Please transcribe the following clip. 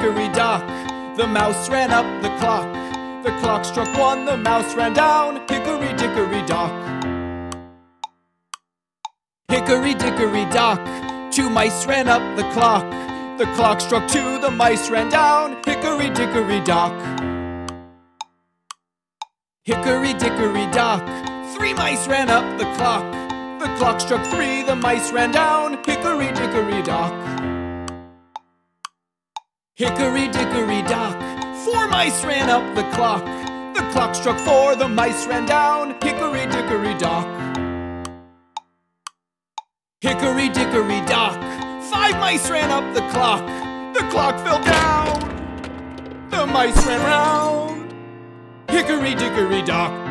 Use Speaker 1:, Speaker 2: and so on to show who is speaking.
Speaker 1: dickory dock. The mouse ran up the clock. The clock struck one, the mouse ran down. Hickory dickory dock. Hickory dickory dock. Two mice ran up the clock. The clock struck two, the mice ran down. Hickory dickory dock. Hickory dickory dock. Three mice ran up the clock. The clock struck three, the mice ran down. Hickory dickory dock. Hickory dickory dock. Four mice ran up the clock. The clock struck four, the mice ran down. Hickory dickory dock. Hickory dickory dock. Five mice ran up the clock. The clock fell down. The mice ran round. Hickory dickory dock.